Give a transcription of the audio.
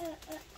uh, uh.